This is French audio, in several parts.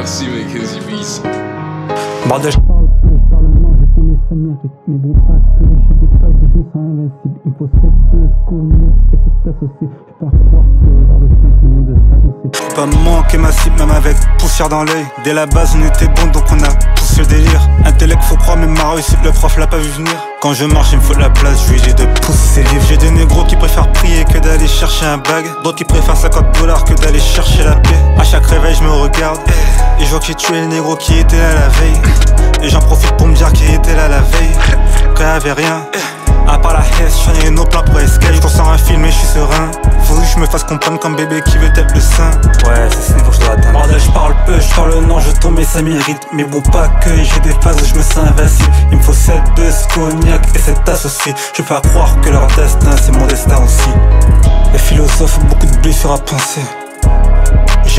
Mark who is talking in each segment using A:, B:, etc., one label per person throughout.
A: Bees.
B: Bordel,
C: Je parle peu, je parle non, je tombé, ça mérite. Mais bon, pas que j'ai des où je me sens invincible. Il me faut cette cognac et cette aussi. Je leur destin, c'est mon destin aussi.
B: Faut pas manquer ma cible, même avec poussière dans l'œil. Dès la base, on était bon, donc on a poussé le délire. Intellect, faut croire, même ma réussite, le prof l'a pas vu venir. Quand je marche, il me faut de la place, je lui dis de pousser ses livres. J'ai des négros qui préfèrent prier que d'aller chercher un bag. D'autres qui préfèrent 50 dollars que d'aller chercher la paix. À chaque réveil, je me regarde et je vois que j'ai tué le négro qui était là la veille. Et j'en profite pour me dire qu'il était là la veille. Quand y'avait rien. À part la hesse, j'en ai au plein pour escape. Je ressens un film et je suis serein. Faut que je me fasse comprendre comme bébé qui veut être le sein. Ouais, c'est ce niveau que je dois atteindre. Je parle peu, je parle non, je tombe et ça mérite. Mais bon, pas que j'ai des phases où je me sens invincible. Il me faut cette buzz, cognac et cette tasse aussi. Je peux pas croire que leur destin, c'est mon destin aussi. Les philosophes ont beaucoup de blessures à penser.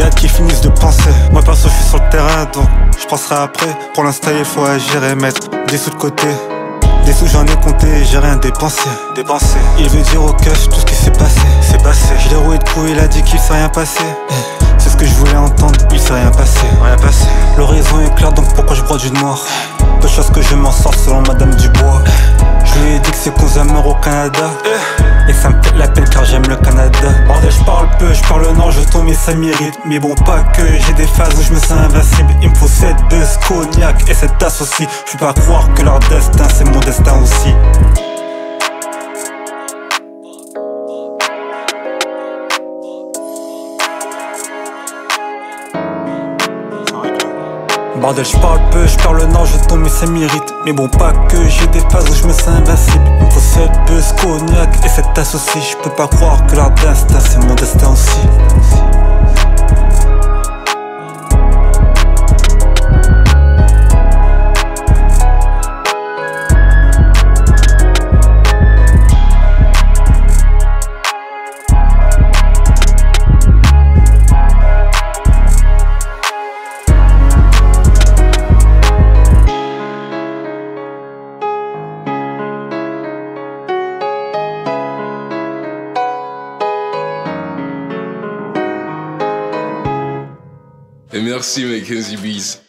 B: J'ai hâte qu'ils finissent de penser. Moi perso, je suis sur le terrain, donc je penserai après. Pour l'instant, il faut agir et mettre des sous de côté. Des sous, j'en ai compté, j'ai rien dépensé. Dépensé. Il veut dire au cash tout ce qui s'est passé. C'est passé. Je l'ai roué de coups, il a dit qu'il s'est rien passé. C'est ce que je voulais entendre, il s'est rien passé. Rien passé. L'horizon est clair, donc pourquoi je broie du noir? Peu de choses que je m'en sors selon Madame Dubois. Je lui ai dit que c'est cousin meurt au Canada. Et ça me j'aime le Canada. Bordel je parle peu, je parle non, je tombe et ça mérite Mais bon pas que, j'ai des phases où je me sens invincible. Il me faut cette buzz, cognac et cette tasse aussi Je peux pas croire que leur destin c'est mon destin aussi Bordel, je parle peu, je parle non, je tombe et ça mérite. Mais bon, pas que j'ai des phases où je me sens invincible. Il me faut cette cognac et cette tasse aussi. Je peux pas croire que leur destin, c'est mon destin aussi.
A: Et merci Mackenzie Bees.